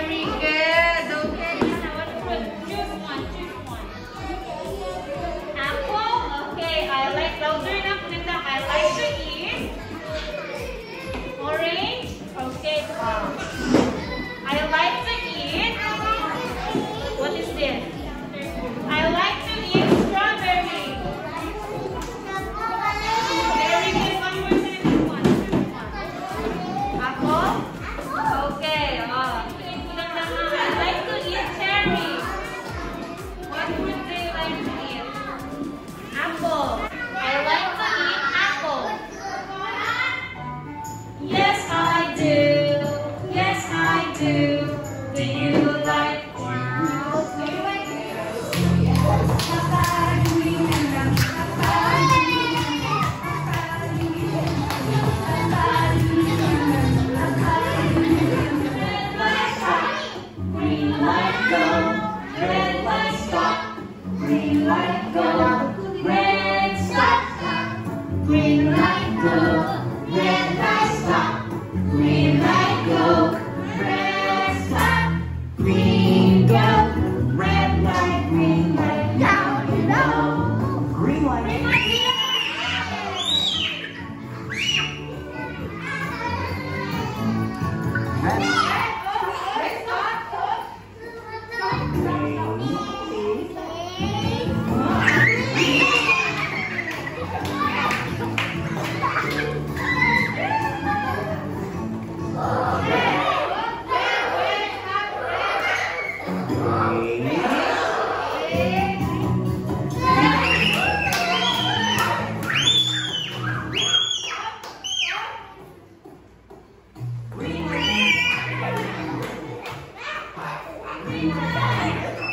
Very good. Okay. One. One. Apple. Okay. I like those. green light go, red stop. Green light go, red light stop. Green light go, red stop. Green go, red light, green light, now. Green light. Obrigado.